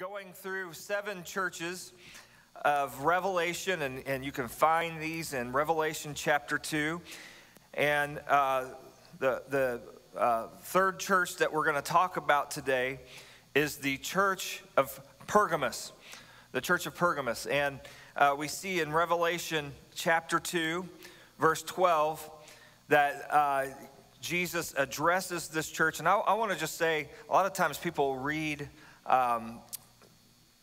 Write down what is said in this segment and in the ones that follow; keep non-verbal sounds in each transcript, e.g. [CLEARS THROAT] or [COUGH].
going through seven churches of Revelation, and, and you can find these in Revelation chapter 2. And uh, the, the uh, third church that we're going to talk about today is the church of Pergamos. The church of Pergamos. And uh, we see in Revelation chapter 2, verse 12, that uh, Jesus addresses this church. And I, I want to just say a lot of times people read um,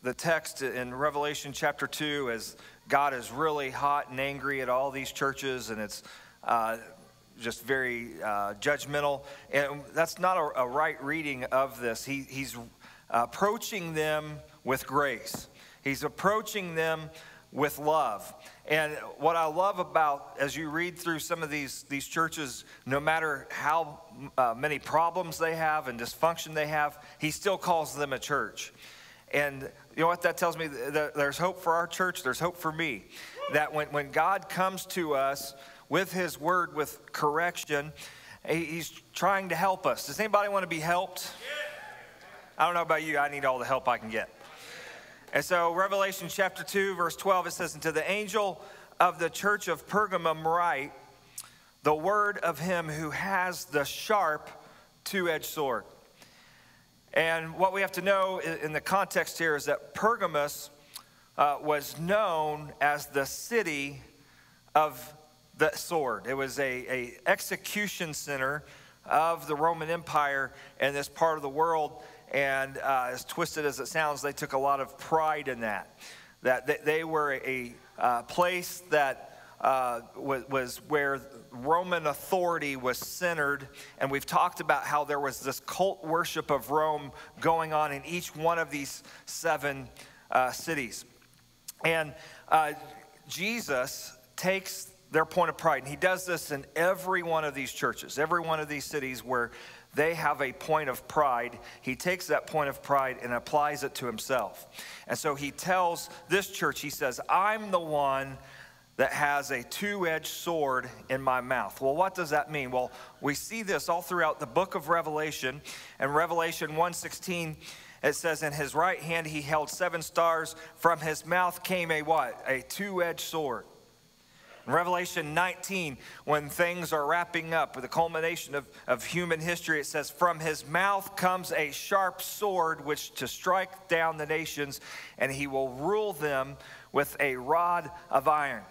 the text in Revelation chapter 2 as God is really hot and angry at all these churches, and it's uh, just very uh, judgmental. And that's not a, a, right reading of this. He, he's approaching them with grace, he's approaching them with love. And what I love about, as you read through some of these, these churches, no matter how uh, many problems they have and dysfunction they have, he still calls them a church. And you know what that tells me? There's hope for our church, there's hope for me. That when, when God comes to us with his word, with correction, he's trying to help us. Does anybody want to be helped? I don't know about you, I need all the help I can get. And so, Revelation chapter 2, verse 12, it says, And to the angel of the church of Pergamum, write the word of him who has the sharp two edged sword. And what we have to know in the context here is that Pergamos uh, was known as the city of the sword. It was a, a execution center of the Roman Empire in this part of the world. And uh, as twisted as it sounds, they took a lot of pride in that. That they were a, a uh, place that uh, was, was where Roman authority was centered, and we've talked about how there was this cult worship of Rome going on in each one of these seven uh, cities. And uh, Jesus takes their point of pride, and he does this in every one of these churches, every one of these cities where they have a point of pride. He takes that point of pride and applies it to himself. And so he tells this church, he says, I'm the one that has a two-edged sword in my mouth. Well, what does that mean? Well, we see this all throughout the book of Revelation. And Revelation 1:16 it says in his right hand he held seven stars from his mouth came a what? A two-edged sword. In Revelation 19, when things are wrapping up with the culmination of, of human history, it says, From his mouth comes a sharp sword which to strike down the nations, and he will rule them with a rod of iron.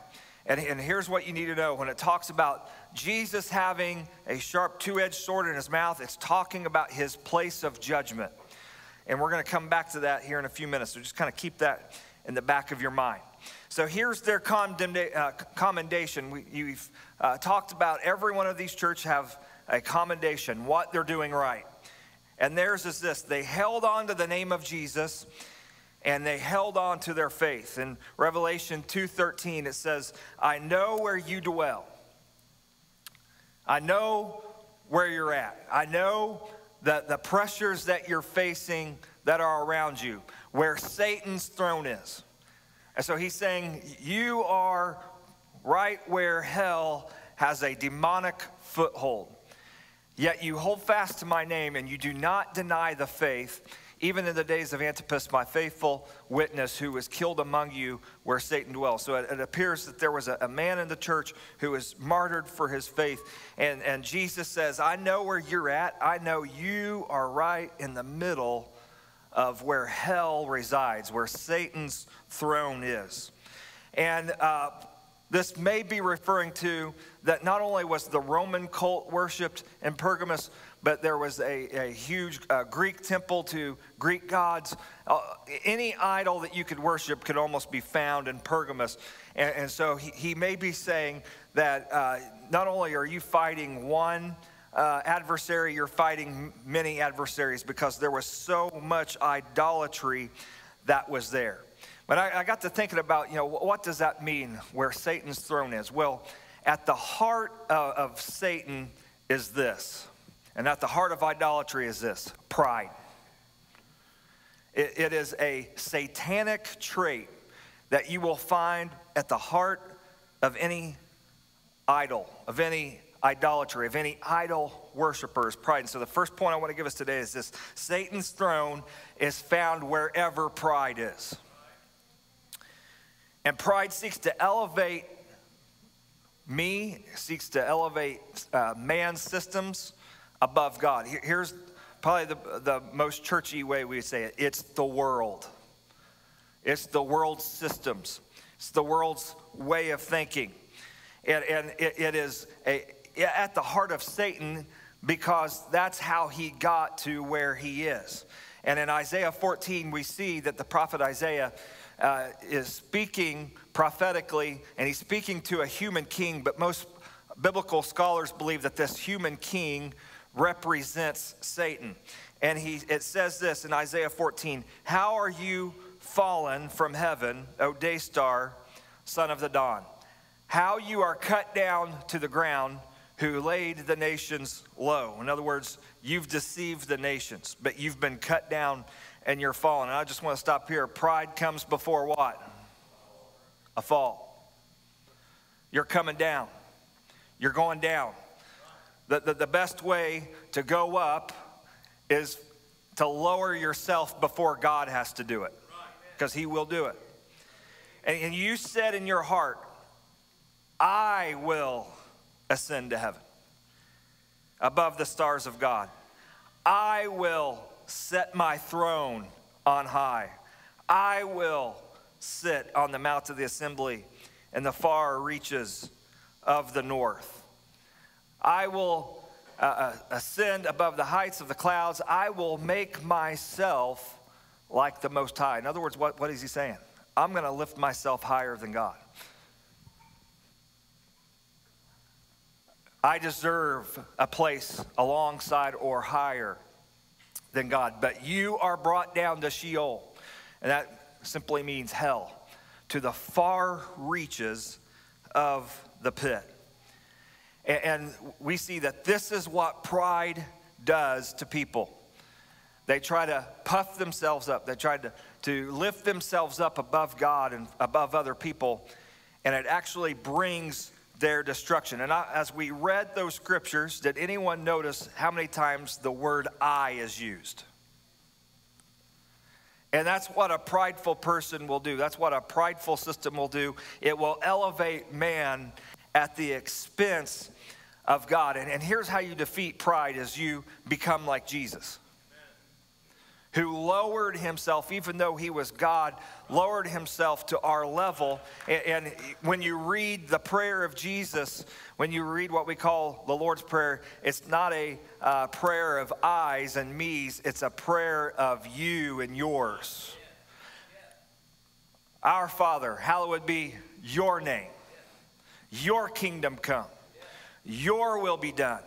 And, and here's what you need to know when it talks about Jesus having a sharp two edged sword in his mouth, it's talking about his place of judgment. And we're going to come back to that here in a few minutes. So just kind of keep that in the back of your mind. So here's their uh, commendation. We, you've uh, talked about every one of these churches have a commendation, what they're doing right. And theirs is this they held on to the name of Jesus and they held on to their faith. In Revelation 2:13 it says, "I know where you dwell. I know where you're at. I know the, the pressures that you're facing that are around you, where Satan's throne is. And so he's saying, You are right where hell has a demonic foothold. Yet you hold fast to my name and you do not deny the faith even in the days of Antipas, my faithful witness, who was killed among you where Satan dwells. So it, it appears that there was a, a, man in the church who was martyred for his faith. And, and Jesus says, I know where you're at. I know you are right in the middle of where hell resides, where Satan's throne is. And uh, this may be referring to that not only was the Roman cult worshiped in Pergamos, but there was a, a huge uh, Greek temple to Greek gods. Uh, any idol that you could worship could almost be found in Pergamos. And, and so he, he, may be saying that uh, not only are you fighting one uh, adversary, you're fighting many adversaries because there was so much idolatry that was there. But I, I got to thinking about, you know, what does that mean where Satan's throne is? Well, at the heart of, of Satan is this and at the heart of idolatry is this pride. it, it is a satanic trait that you will find at the heart of any idol, of any idolatry, of any idol worshippers, pride. And so the first point I want to give us today is this Satan's throne is found wherever pride is. And pride seeks to elevate me, seeks to elevate uh, man's systems above God. Here's probably the, the most churchy way we say it it's the world, it's the world's systems, it's the world's way of thinking. And, and it, it is a, at the heart of Satan because that's how he got to where he is. And in Isaiah 14, we see that the prophet Isaiah uh, is speaking prophetically, and he's speaking to a human king, but most biblical scholars believe that this human king represents Satan. And he, it says this in Isaiah 14 How are you fallen from heaven, O day star, son of the dawn? How you are cut down to the ground, who laid the nations low. In other words, you've deceived the nations, but you've been cut down and you're fallen. And I just want to stop here. Pride comes before what? A fall. You're coming down, you're going down. The, the, the best way to go up is to lower yourself before God has to do it, because He will do it. And, and you said in your heart, I will ascend to heaven above the stars of God. I will set my throne on high. I will sit on the mount of the assembly in the far reaches of the north. I will uh, uh, ascend above the heights of the clouds. I will make myself like the Most High. In other words, what, what is he saying? I'm going to lift myself higher than God. I deserve a place alongside or higher than God. But you are brought down to Sheol, and that simply means hell, to the far reaches of the pit. And we see that this is what pride does to people. They try to puff themselves up. They try to, to lift themselves up above God and above other people. And it actually brings their destruction. And I, as we read those scriptures, did anyone notice how many times the word I is used? And that's what a prideful person will do. That's what a prideful system will do. It will elevate man at the expense of God. And, and here's how you defeat pride as you become like Jesus who lowered himself, even though he was God, lowered himself to our level. And, and, when you read the prayer of Jesus, when you read what we call the Lord's Prayer, it's not a uh, prayer of I's and me's, it's a prayer of you and yours. Our Father, hallowed be your name, your kingdom come. Your will be done.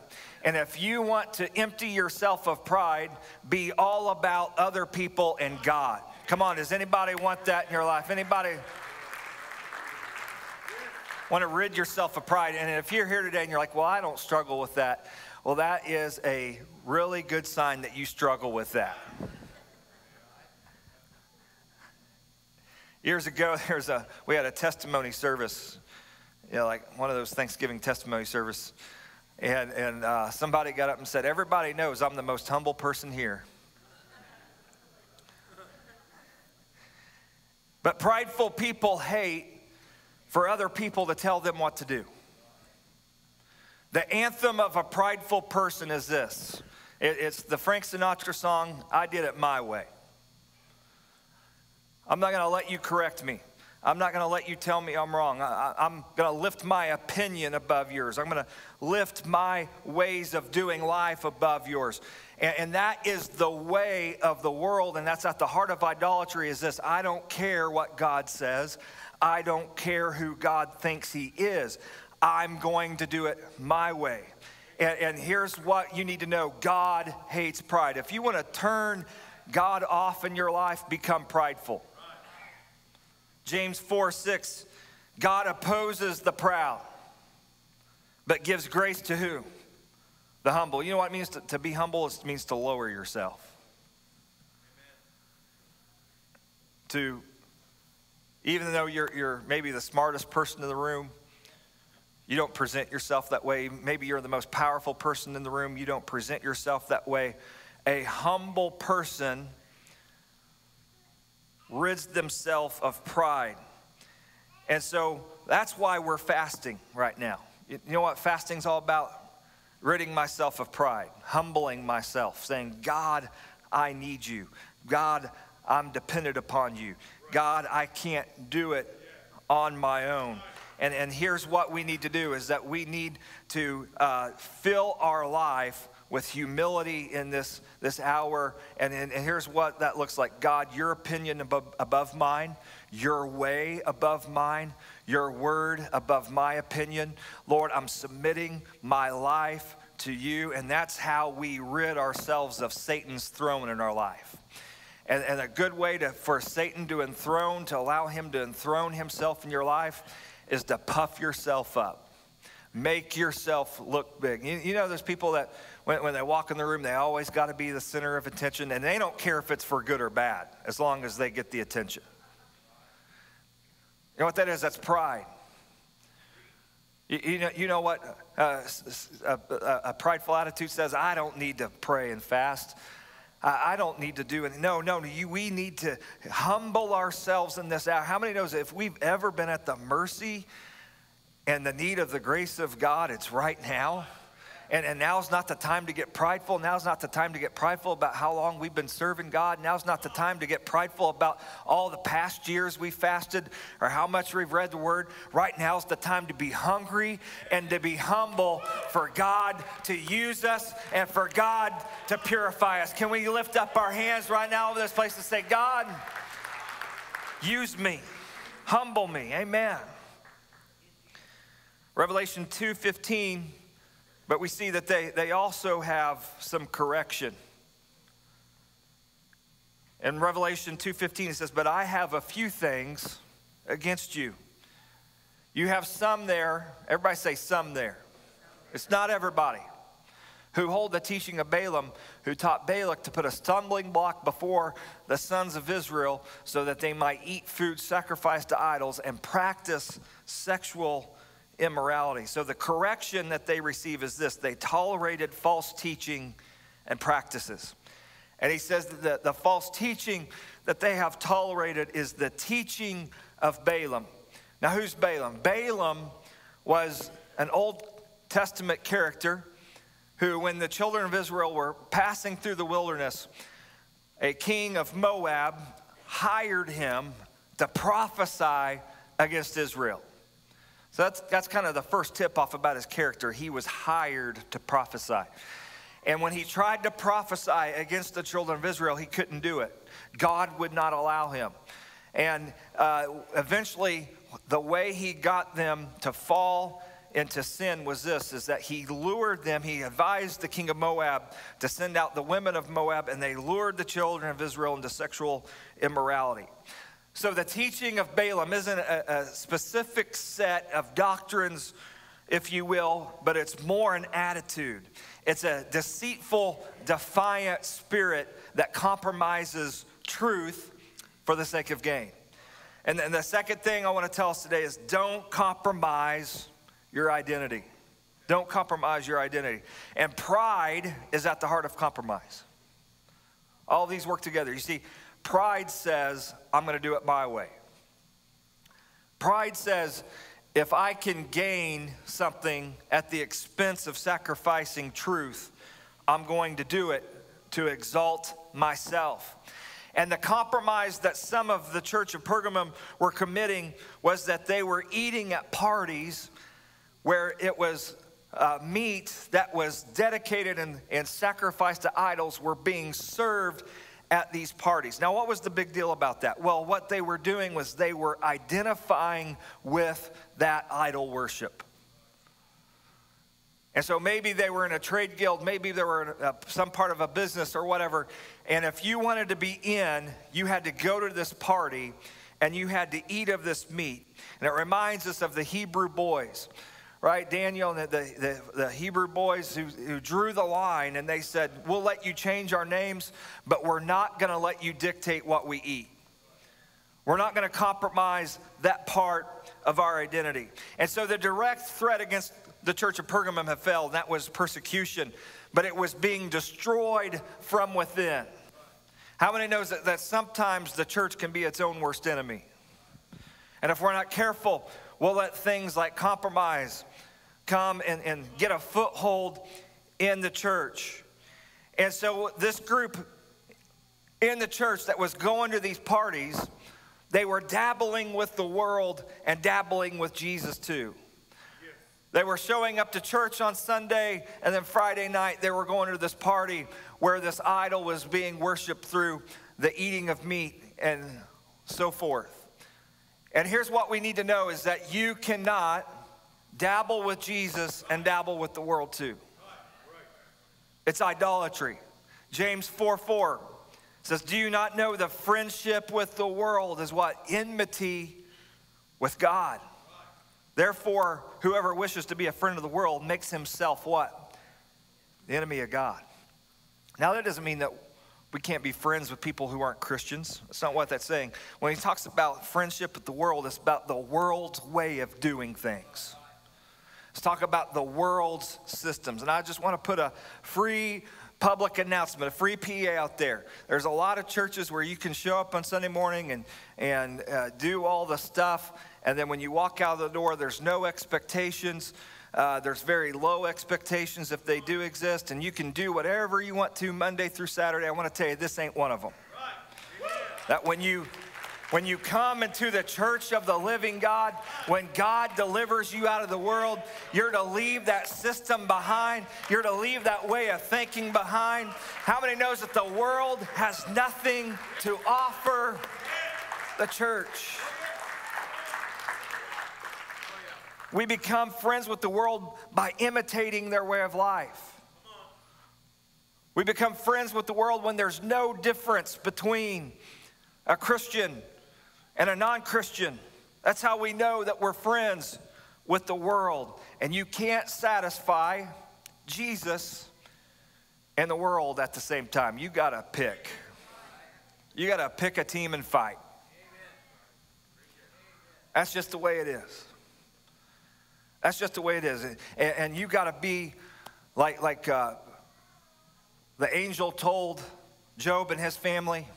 And if you want to empty yourself of pride, be all about other people and God. Come on, does anybody want that in your life? Anybody want to rid yourself of pride? And if you're here today and you're like, well, I don't struggle with that, well, that is a really good sign that you struggle with that. Years ago, [LAUGHS] there's a we had a testimony service you know, like one of those Thanksgiving testimony service. And, and uh, somebody got up and said, Everybody knows I'm the most humble person here. But prideful people hate for other people to tell them what to do. The anthem of a prideful person is this it, it's the Frank Sinatra song, I Did It My Way. I'm not going to let you correct me. I'm not going to let you tell me I'm wrong. I, am going to lift my opinion above yours. I'm going to lift my ways of doing life above yours. And, and that is the way of the world, and that's at the heart of idolatry is this I don't care what God says, I don't care who God thinks He is. I'm going to do it my way. And, and here's what you need to know God hates pride. If you want to turn God off in your life, become prideful. James 4 6, God opposes the proud, but gives grace to who? The humble. You know what it means to, to be humble? It means to lower yourself. To, even though you're, you're maybe the smartest person in the room, You don't present yourself that way. Maybe you're the most powerful person in the room. You don't present yourself that way. A humble person rids themselves of pride. And so that's why we're fasting right now. You know what fasting's all about? Ridding myself of pride, humbling myself, saying, God, I need you. God, I'm dependent upon you. God, I can't do it on my own. And, and here's what we need to do is that we need to uh, fill our life with humility in this, this hour. And, and, and, here's what that looks like God, your opinion above, above mine, your way above mine, your word above my opinion. Lord, I'm submitting my life to you. And that's how we rid ourselves of Satan's throne in our life. And, and a good way to, for Satan to enthrone, to allow him to enthrone himself in your life, is to puff yourself up. Make yourself look big. You, you know, there's people that when, when they walk in the room, they always got to be the center of attention, and they don't care if it's for good or bad, as long as they get the attention. You know what that is? That's pride. You, you know, you know what uh, a, a, prideful attitude says? I don't need to pray and fast. I, I don't need to do it. No, no, you, we need to humble ourselves in this hour. How many knows if we've ever been at the mercy and the need of the grace of God, it's right now? And, and now's not the time to get prideful. Now's not the time to get prideful about how long we've been serving God. Now's not the time to get prideful about all the past years we fasted or how much we've read the Word. Right now's the time to be hungry and to be humble for God to use us and for God to purify us. Can we lift up our hands right now over this place and say, God, use me, humble me. Amen. Revelation 2:15 but we see that they, they also have some correction. In Revelation 2:15 it says, "But I have a few things against you. You have some there, everybody say some there. It's not everybody who hold the teaching of Balaam, who taught Balak to put a stumbling block before the sons of Israel so that they might eat food sacrificed to idols and practice sexual immorality. So the correction that they receive is this they tolerated false teaching and practices. And he says that the, false teaching that they have tolerated is the teaching of Balaam. Now, who's Balaam? Balaam was an Old Testament character who, when the children of Israel were passing through the wilderness, a king of Moab hired him to prophesy against Israel. So that's, that's kind of the first tip off about his character. He was hired to prophesy. And when he tried to prophesy against the children of Israel, he couldn't do it. God would not allow him. And uh, eventually, the way he got them to fall into sin was this is that he lured them he advised the king of moab to send out the women of moab and they lured the children of israel into sexual immorality so the teaching of Balaam isn't a, a, specific set of doctrines, if you will, but it's more an attitude. It's a deceitful, defiant spirit that compromises truth for the sake of gain. And then the second thing I want to tell us today is don't compromise your identity. Don't compromise your identity. And pride is at the heart of compromise. All of these work together. You see, Pride says, I'm going to do it my way. Pride says, if I can gain something at the expense of sacrificing truth, I'm going to do it to exalt myself. And the compromise that some of the church of Pergamum were committing was that they were eating at parties where it was uh, meat that was dedicated and, and sacrificed to idols were being served at these parties. Now, what was the big deal about that? Well, what they were doing was they were identifying with that idol worship. And so maybe they were in a trade guild, maybe they were a, some part of a business or whatever. And if you wanted to be in, you had to go to this party and you had to eat of this meat. And it reminds us of the Hebrew boys right? Daniel and the, the, the, Hebrew boys who, who drew the line and they said, We'll let you change our names, but we're not going to let you dictate what we eat. We're not going to compromise that part of our identity. And so the direct threat against the church of Pergamum had failed, that was persecution, but it was being destroyed from within. How many knows that, that sometimes the church can be its own worst enemy? And if we're not careful, we'll let things like compromise come and, and get a foothold in the church. And so this group in the church that was going to these parties they were dabbling with the world and dabbling with Jesus too. They were showing up to church on Sunday, and then Friday night they were going to this party where this idol was being worshiped through the eating of meat and so forth. And here's what we need to know is that you cannot dabble with Jesus and dabble with the world too. It's idolatry. James 4 4 says, Do you not know the friendship with the world is what? Enmity with God. Therefore, whoever wishes to be a friend of the world makes himself what? The enemy of God. Now, that doesn't mean that we can't be friends with people who aren't Christians. That's not what that's saying. When he talks about friendship with the world, it's about the world's way of doing things. Talk about the world's systems. And I just want to put a free public announcement, a free PA out there. There's a lot of churches where you can show up on Sunday morning and, and uh, do all the stuff, and then when you walk out of the door, there's no expectations. Uh, there's very low expectations if they do exist, and you can do whatever you want to Monday through Saturday. I want to tell you, this ain't one of them. That when you when you come into the church of the living God, when God delivers you out of the world, you're to leave that system behind. You're to leave that way of thinking behind. How many knows that the world has nothing to offer the church? We become friends with the world by imitating their way of life. We become friends with the world when there's no difference between a Christian and a non Christian. That's how we know that we're friends with the world. And you can't satisfy Jesus and the world at the same time. You got to pick. You got to pick a team and fight. That's just the way it is. That's just the way it is. And, and you got to be like, like uh, the angel told Job and his family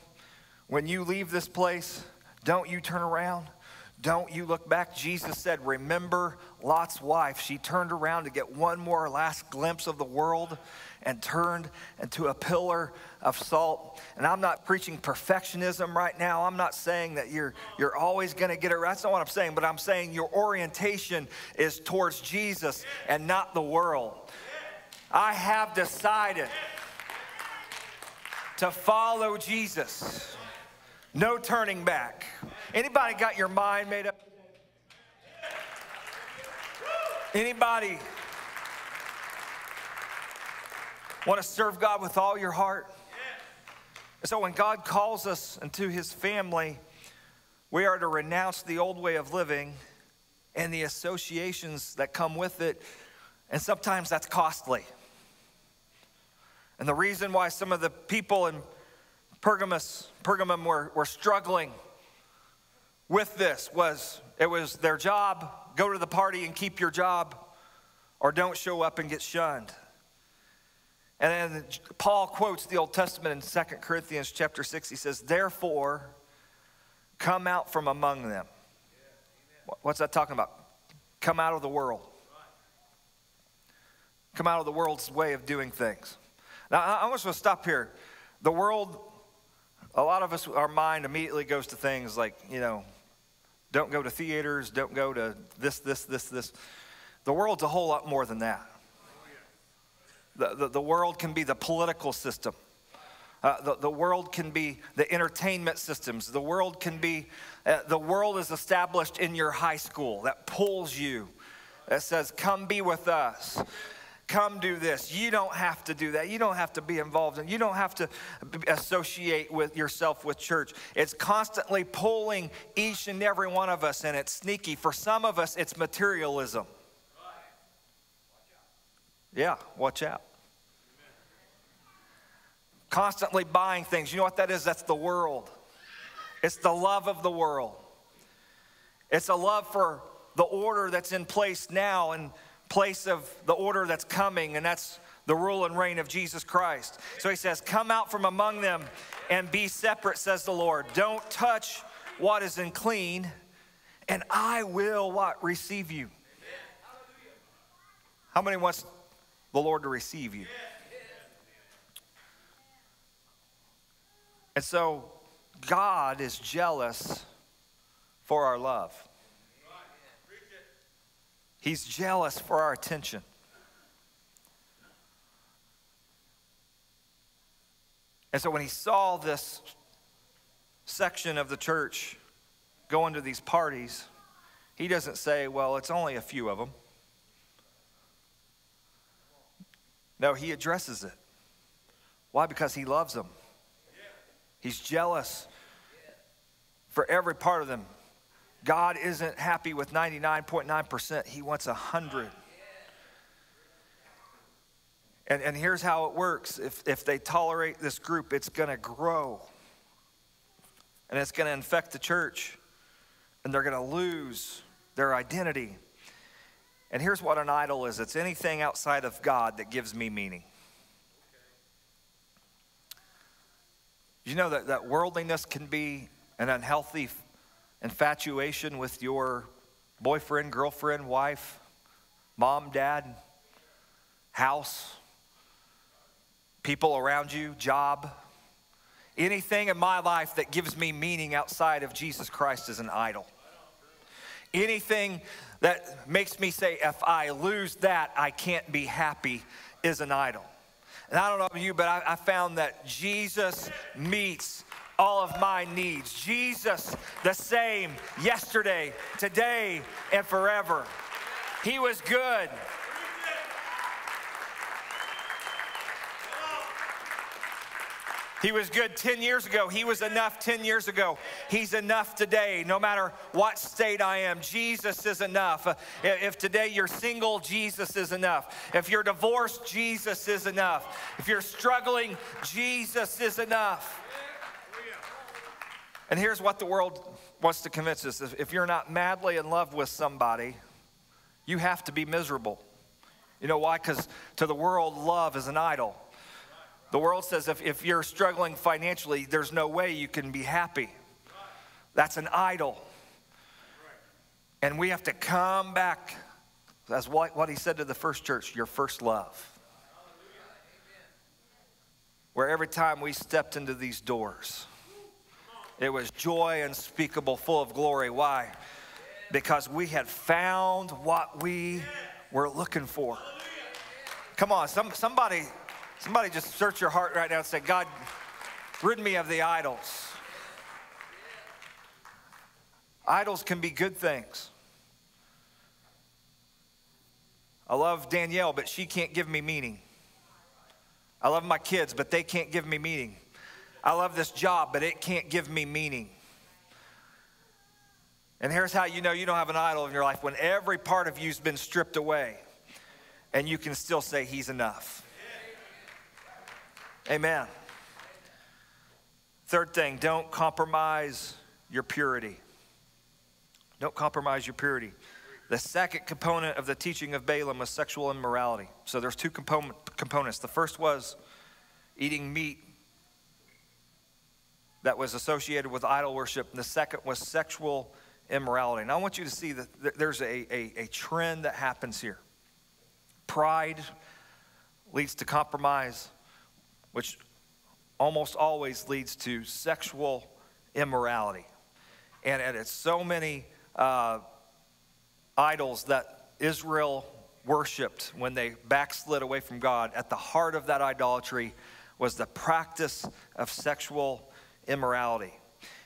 when you leave this place, don't you turn around. Don't you look back. Jesus said, Remember Lot's wife. She turned around to get one more last glimpse of the world and turned into a pillar of salt. And I'm not preaching perfectionism right now. I'm not saying that you're, you're always going to get it right. That's not what I'm saying, but I'm saying your orientation is towards Jesus and not the world. I have decided to follow Jesus. No turning back. Anybody got your mind made up? Anybody want to serve God with all your heart? so when God calls us into his family, we are to renounce the old way of living and the associations that come with it. And sometimes that's costly. And the reason why some of the people in Pergamus, Pergamum were, were struggling with this was it was their job, go to the party and keep your job, or don't show up and get shunned. And then Paul quotes the Old Testament in 2 Corinthians chapter 6. He says, Therefore, come out from among them. What's that talking about? Come out of the world. Come out of the world's way of doing things. Now, I want to stop here. The world a lot of us, our mind immediately goes to things like, you know, don't go to theaters, don't go to this, this, this, this. The world's a whole lot more than that. The, the, the world can be the political system. Uh, the, the world can be the entertainment systems. The world can be, uh, the world is established in your high school that pulls you, that says, come be with us come do this. You don't have to do that. You don't have to be involved in. You don't have to associate with yourself with church. It's constantly pulling each and every one of us and it's sneaky. For some of us it's materialism. Yeah, watch out. Constantly buying things. You know what that is? That's the world. It's the love of the world. It's a love for the order that's in place now in place of the order that's coming, and that's the rule and reign of Jesus Christ. So he says, Come out from among them and be separate, says the Lord. Don't touch what is unclean, and I will what? Receive you. How many wants the Lord to receive you? And so God is jealous for our love. He's jealous for our attention. And so when he saw this section of the church going to these parties, he doesn't say, well, it's only a few of them. No, he addresses it. Why? Because he loves them. He's jealous for every part of them. God isn't happy with 99.9%, He wants 100. And, and here's how it works if, if they tolerate this group, it's going to grow. And it's going to infect the church. And they're going to lose their identity. And here's what an idol is it's anything outside of God that gives me meaning. You know that, that worldliness can be an unhealthy infatuation with your boyfriend, girlfriend, wife, mom, dad, house, people around you, job. Anything in my life that gives me meaning outside of Jesus Christ is an idol. Anything that makes me say, if I lose that, I can't be happy, is an idol. And I don't know about you, but I, I found that Jesus meets all of my needs. Jesus, the same yesterday, today, and forever. He was good. He was good 10 years ago. He was enough 10 years ago. He's enough today, no matter what state I am. Jesus is enough. If today you're single, Jesus is enough. If you're divorced, Jesus is enough. If you're struggling, Jesus is enough. And here's what the world wants to convince us if you're not madly in love with somebody, you have to be miserable. You know why? Because to the world, love is an idol. The world says if, if you're struggling financially, there's no way you can be happy. That's an idol. And we have to come back, That's what, what he said to the first church, your first love. Where every time we stepped into these doors, it was joy unspeakable, full of glory. Why? Because we had found what we were looking for. Come on, some, somebody Somebody just search your heart right now and say, God, rid me of the idols. Idols can be good things. I love Danielle, but she can't give me meaning. I love my kids, but they can't give me meaning. I love this job, but it can't give me meaning. And here's how you know you don't have an idol in your life when every part of you's been stripped away and you can still say, He's enough. Amen. Third thing, don't compromise your purity. Don't compromise your purity. The second component of the teaching of Balaam was sexual immorality. So there's two component, components. The first was eating meat that was associated with idol worship, and the second was sexual immorality. And I want you to see that there's a, a, a trend that happens here. Pride leads to compromise, which almost always leads to sexual immorality. And, and it's so many uh, idols that Israel worshiped when they backslid away from God. At the heart of that idolatry was the practice of sexual immorality.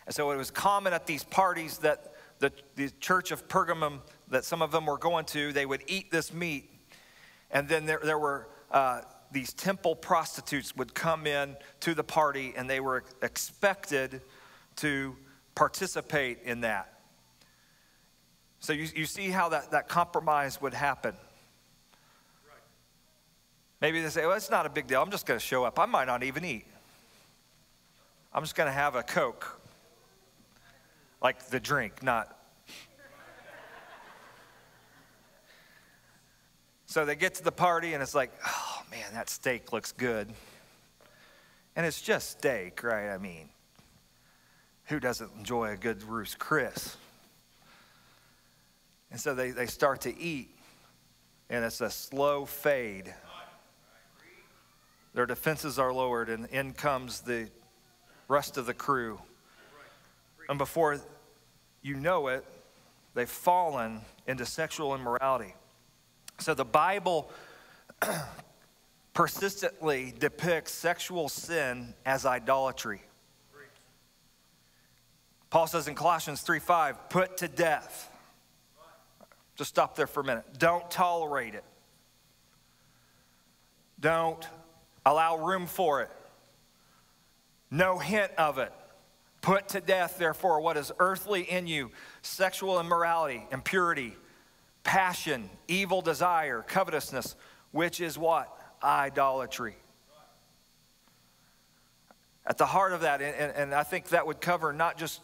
And so it was common at these parties that the, the church of Pergamum, that some of them were going to, they would eat this meat. And then there, there were uh, these temple prostitutes would come in to the party and they were expected to participate in that. So you, you see how that, that compromise would happen. Maybe they say, well, it's not a big deal. I'm just going to show up. I might not even eat. I'm just going to have a Coke. like the drink, not. So they get to the party and it's like, oh man, that steak looks good. And it's just steak, right? I mean, who doesn't enjoy a good Ruth's Chris? And so they, they start to eat, and it's a slow fade. Their defenses are lowered, and in comes the rest of the crew. And before you know it, they've fallen into sexual immorality. So the Bible [CLEARS THROAT] persistently depicts sexual sin as idolatry. Paul says in Colossians 3:5, put to death. Just stop there for a minute. Don't tolerate it. Don't allow room for it. No hint of it. Put to death, therefore, what is earthly in you sexual immorality, impurity, passion, evil desire, covetousness, which is what? Idolatry. At the heart of that, and, and I think that would cover not just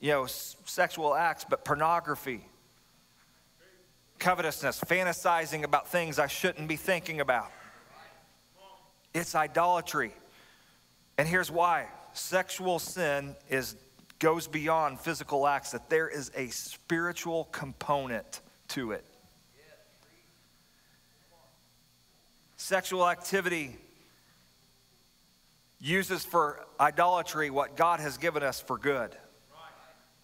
you know, sexual acts, but pornography, covetousness, fantasizing about things I shouldn't be thinking about. It's idolatry. And here's why sexual sin is, goes beyond physical acts, that there is a spiritual component to it. Sexual activity uses for idolatry what God has given us for good.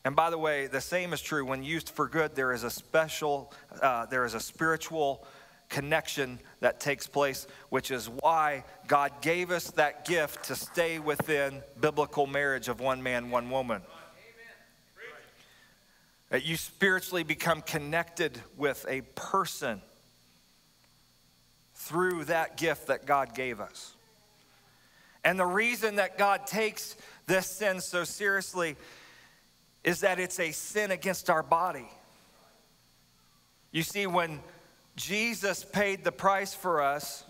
And by the way, the same is true when used for good. There is a special, uh, there is a spiritual connection that takes place, which is why God gave us that gift to stay within biblical marriage of one man, one woman. That you spiritually become connected with a person through that gift that God gave us. And the reason that God takes this sin so seriously is that it's a sin against our body. You see, when Jesus paid the price for us,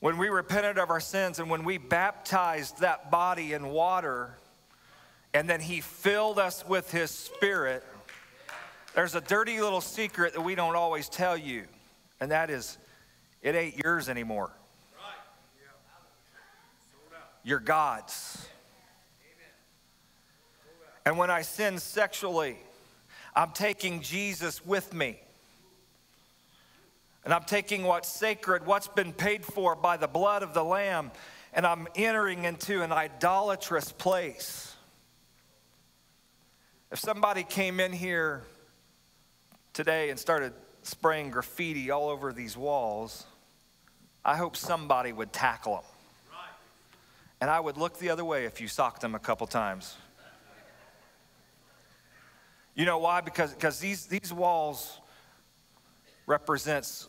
when we repented of our sins and when we baptized that body in water, and then He filled us with His Spirit, there's a dirty little secret that we don't always tell you, and that is it ain't yours anymore. You're God's. And when I sin sexually, I'm taking Jesus with me. And I'm taking what's sacred, what's been paid for by the blood of the Lamb, and I'm entering into an idolatrous place. If somebody came in here today and started spraying graffiti all over these walls, I hope somebody would tackle them. And I would look the other way if you socked them a couple times. You know why? Because, because these, these walls represents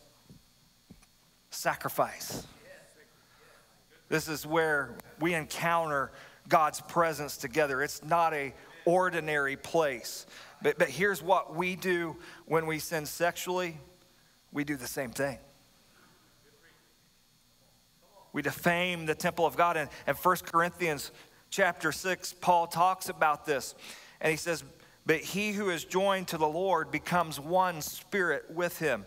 sacrifice. This is where we encounter God's presence together. It's not a ordinary place. But, but here's what we do when we sin sexually. We do the same thing. We defame the temple of God. And in 1 Corinthians chapter 6, Paul talks about this. And he says, but he who is joined to the Lord becomes one spirit with him.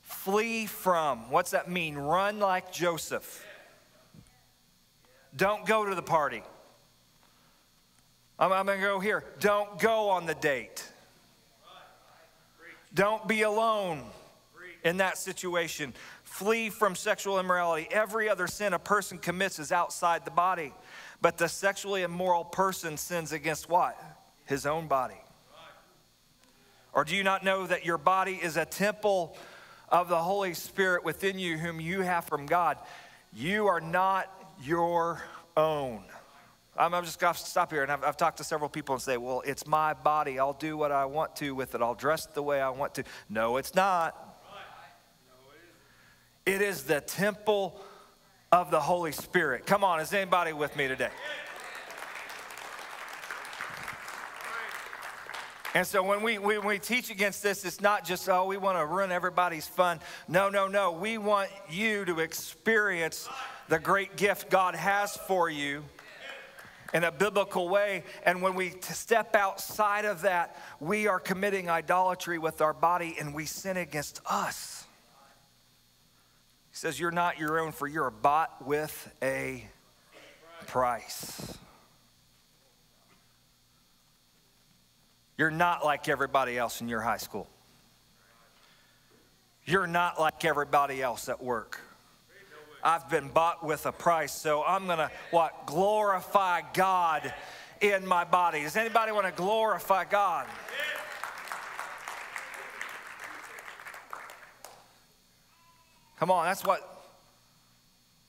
Flee from, what's that mean? Run like Joseph. Don't go to the party. I'm, I'm going to go here. Don't go on the date. Don't be alone in that situation. Flee from sexual immorality. Every other sin a person commits is outside the body. But the sexually immoral person sins against what? His own body. Or do you not know that your body is a temple of the Holy Spirit within you, whom you have from God? You are not your own. I'm, I'm just going to stop here. And I've, I've talked to several people and say, well, it's my body. I'll do what I want to with it. I'll dress the way I want to. No, it's not. It is the temple of the Holy Spirit. Come on, is anybody with me today? And so when we, when we teach against this, it's not just, oh, we want to ruin everybody's fun. No, no, no. We want you to experience the great gift God has for you. in a biblical way. And when we step outside of that, we are committing idolatry with our body and we sin against us. He says, You're not your own, for you're bought with a price. You're not like everybody else in your high school. You're not like everybody else at work. I've been bought with a price, so I'm going to what glorify God in my body. Does anybody want to glorify God? Come on, that's what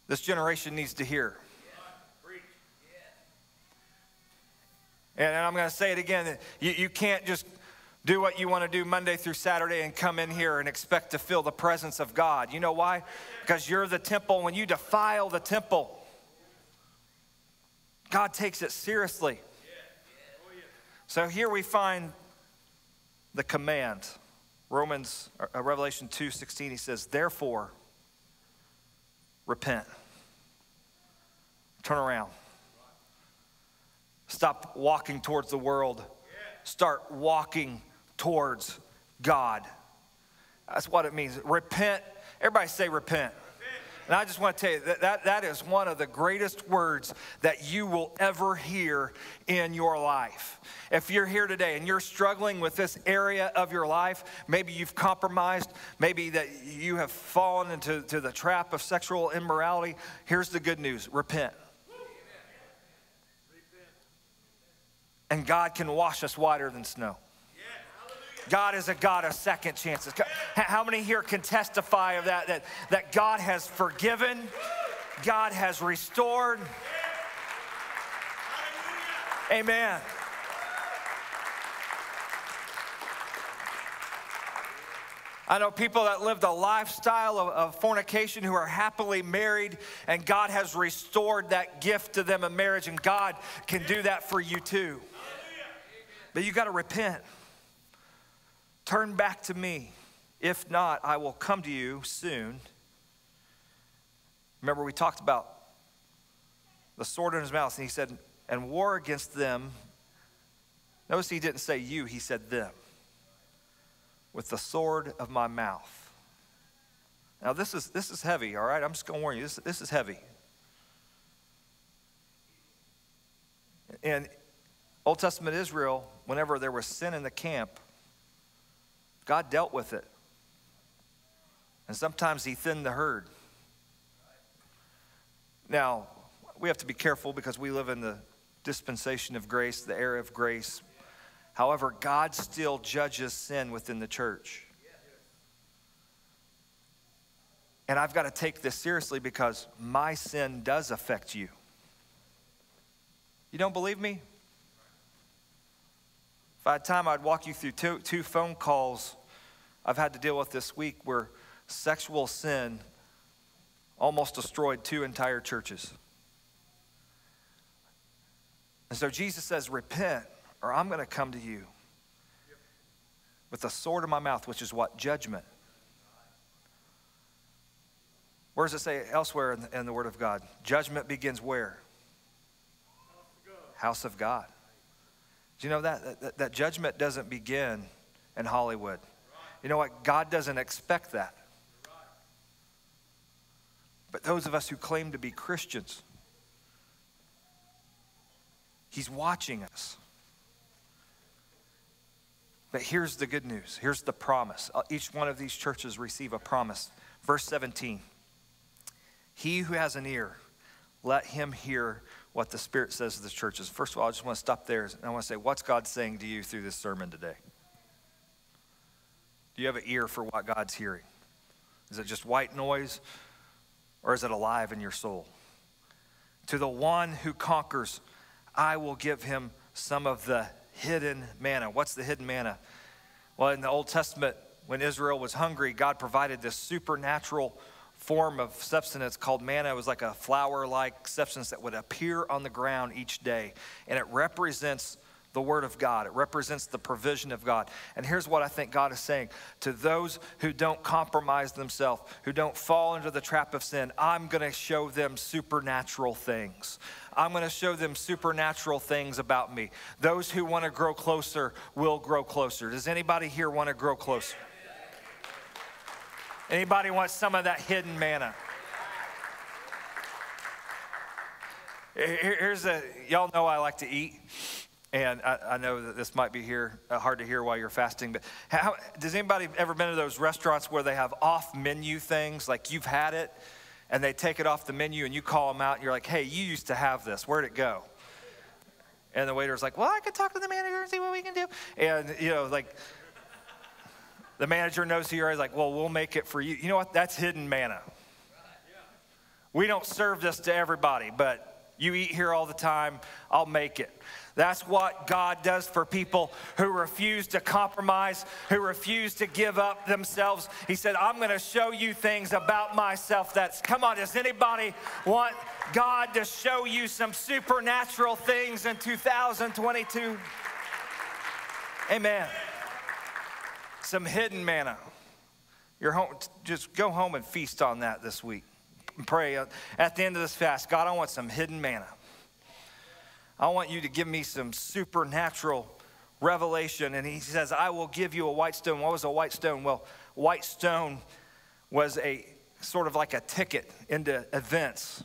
this generation needs to hear. And I'm going to say it again you, you can't just do what you want to do Monday through Saturday and come in here and expect to feel the presence of God. You know why? Because you're the temple. When you defile the temple, God takes it seriously. So here we find the command. Romans, uh, Revelation 2 16, he says, Therefore, repent. Turn around. Stop walking towards the world. Start walking towards God. That's what it means. Repent. Everybody say repent. And I just want to tell you that, that that is one of the greatest words that you will ever hear in your life. If you're here today and you're struggling with this area of your life, maybe you've compromised, maybe that you have fallen into to the trap of sexual immorality, here's the good news repent. And God can wash us whiter than snow. God is a God of second chances. How many here can testify of that? That, that God has forgiven, God has restored. Amen. I know people that lived a lifestyle of, of, fornication who are happily married, and God has restored that gift to them in marriage, and God can do that for you too. But you got to repent. Turn back to me. If not, I will come to you soon. Remember, we talked about the sword in his mouth, and he said, and war against them. Notice he didn't say you, he said them. With the sword of my mouth. Now, this is, this is heavy, all right? I'm just going to warn you, this, this is heavy. In Old Testament Israel, whenever there was sin in the camp, God dealt with it. And sometimes He thinned the herd. Now, we have to be careful because we live in the dispensation of grace, the era of grace. However, God still judges sin within the church. And I've got to take this seriously because my sin does affect you. You don't believe me? If the time, I'd walk you through two, two phone calls I've had to deal with this week where sexual sin almost destroyed two entire churches. And so Jesus says, Repent, or I'm going to come to you with the sword in my mouth, which is what? Judgment. Where does it say elsewhere in the, in the Word of God? Judgment begins where? House of God. Do you know that? That, that judgment doesn't begin in Hollywood. You know what? God doesn't expect that. But those of us who claim to be Christians, He's watching us. But here's the good news. Here's the promise. Uh, each one of these churches receive a promise. Verse 17 He who has an ear, let him hear what the Spirit says to the churches. First of all, I just want to stop there and I want to say, what's God saying to you through this sermon today? Do you have an ear for what God's hearing? Is it just white noise or is it alive in your soul? To the one who conquers, I will give him some of the hidden manna. What's the hidden manna? Well, in the Old Testament, when Israel was hungry, God provided this supernatural form of substance called manna. It was like a flour like substance that would appear on the ground each day. And it represents the Word of God. It represents the provision of God. And here's what I think God is saying to those who don't compromise themselves, who don't fall into the trap of sin, I'm going to show them supernatural things. I'm going to show them supernatural things about me. Those who want to grow closer will grow closer. Does anybody here want to grow closer? Anybody want some of that hidden manna? Here's a, y'all know I like to eat. And I, I, know that this might be here uh, hard to hear while you're fasting, but how, does anybody ever been to those restaurants where they have off menu things? Like you've had it and they take it off the menu and you call them out and you're like, hey, you used to have this. Where'd it go? And the waiter's like, well, I could talk to the manager and see what we can do. And, you know, like, the manager knows who you are. He's like, well, we'll make it for you. You know what? That's hidden manna. We don't serve this to everybody, but you eat here all the time. I'll make it. That's what God does for people who refuse to compromise, who refuse to give up themselves. He said, I'm going to show you things about myself that's, come on, does anybody want God to show you some supernatural things in 2022? Amen. Some hidden manna. Your home, just go home and feast on that this week. Pray at the end of this fast, God, I want some hidden manna. I want you to give me some supernatural revelation. And he says, I will give you a white stone. What was a white stone? Well, white stone was a sort of like a ticket into events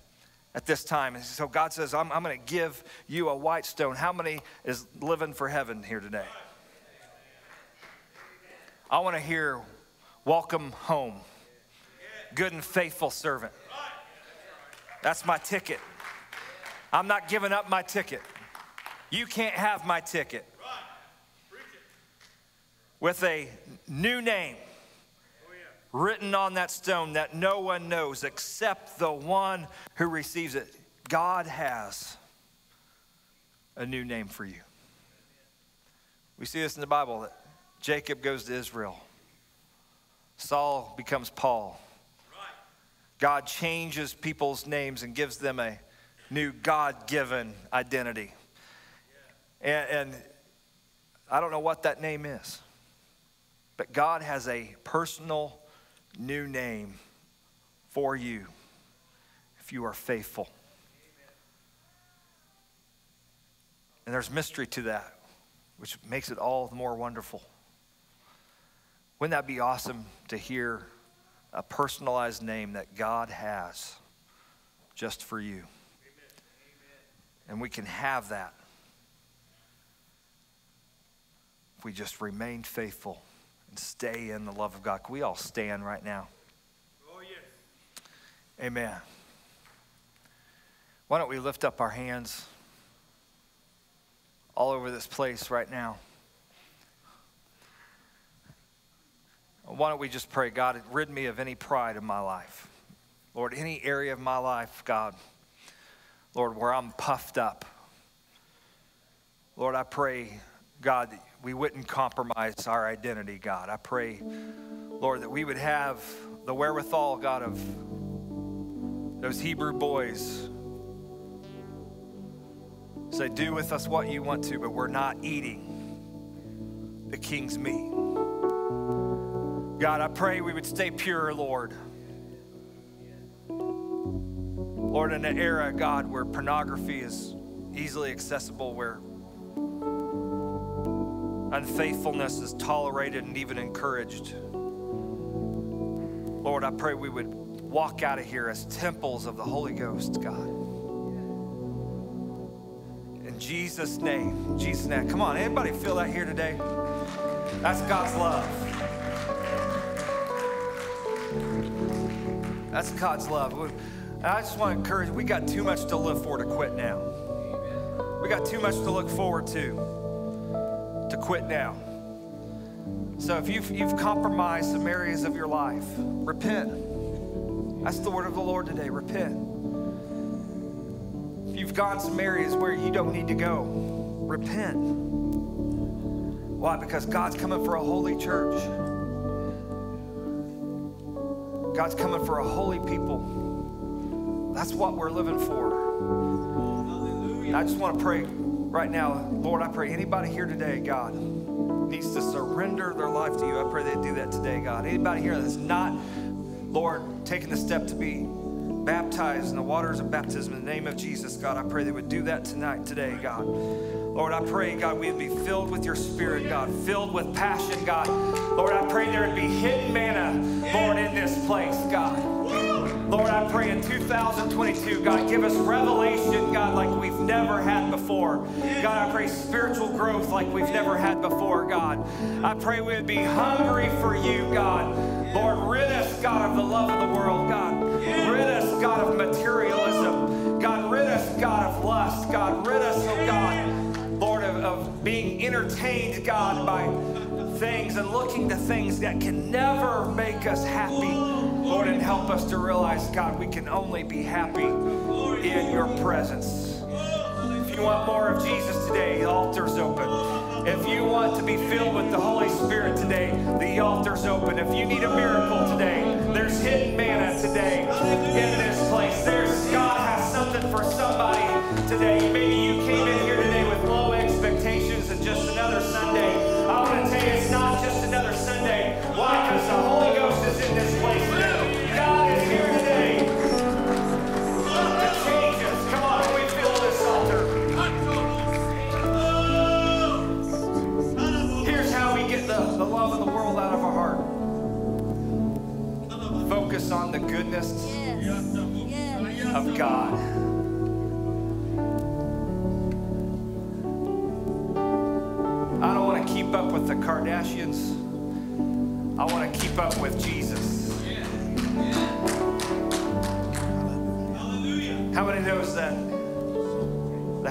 at this time. And so God says, I'm, I'm going to give you a white stone. How many is living for heaven here today? I want to hear, Welcome home. Good and faithful servant. That's my ticket. I'm not giving up my ticket. You can't have my ticket. With a new name written on that stone that no one knows except the one who receives it. God has a new name for you. We see this in the Bible that Jacob goes to Israel, Saul becomes Paul. God changes people's names and gives them a new God given identity. And, and I don't know what that name is, but God has a personal new name for you if you are faithful. And there's mystery to that, which makes it all the more wonderful. Wouldn't that be awesome to hear a personalized name that God has just for you? Amen. And we can have that if we just remain faithful and stay in the love of God. Can we all stand right now? Oh, yes. Amen. Why don't we lift up our hands all over this place right now? Why don't we just pray, God, rid me of any pride in my life. Lord, any area of my life, God, Lord, where I'm puffed up. Lord, I pray, God, that we wouldn't compromise our identity, God. I pray, Lord, that we would have the wherewithal, God, of those Hebrew boys. Say, do with us what you want to, but we're not eating the king's meat. God, I pray we would stay pure, Lord. Lord, in an era, God, where pornography is easily accessible, where unfaithfulness is tolerated and even encouraged, Lord, I pray we would walk out of here as temples of the Holy Ghost, God. In Jesus' name, Jesus' name. Come on, anybody feel that here today? That's God's love. That's God's love. I just want to encourage we got too much to live for to quit now. We got too much to look forward to to quit now. So if you've, you've compromised some areas of your life, repent. That's the word of the Lord today. Repent. If you've gone some areas where you don't need to go, repent. Why? Because God's coming for a holy church. God's coming for a holy people. That's what we're living for. I just want to pray right now, Lord, I pray anybody here today, God, needs to surrender their life to you. I pray they do that today, God. Anybody here that's not, Lord, taking the step to be baptized in the waters of baptism in the name of Jesus, God, I pray they would do that tonight, today, God. Lord, I pray, God, we would be filled with your spirit, God, filled with passion, God. Lord, I pray there would be hidden manna, Lord, in this place, God. Lord, I pray in 2022, God, give us revelation, God, like we've never had before. God, I pray spiritual growth like we've never had before, God. I pray we would be hungry for you, God. Lord, rid us, God, of the love of the world, God. Rid us, God, of materialism. Entertained, God, by things and looking to things that can never make us happy. Lord, and help us to realize, God, we can only be happy in your presence. If you want more of Jesus today, the altar's open. If you want to be filled with the Holy Spirit today, the altar's open. If you need a miracle today, there's hidden manna today Focus on the goodness Yes. of God. I don't want to keep up with the Kardashians. I want to keep up with Jesus. How many knows that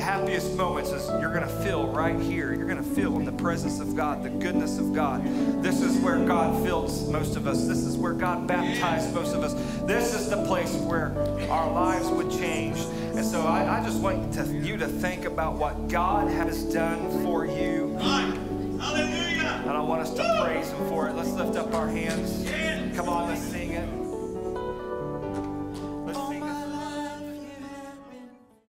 happiest moments is you're going to feel right here. You're going to feel in the presence of God, the goodness of God. This is where God fills most of us. This is where God baptized most of us. This is the place where our lives would change. And so I, I just want to, you to think about what God has done for you. Hallelujah. And I want us to praise Him for it. Let's lift up our hands. Come on, let's sing it.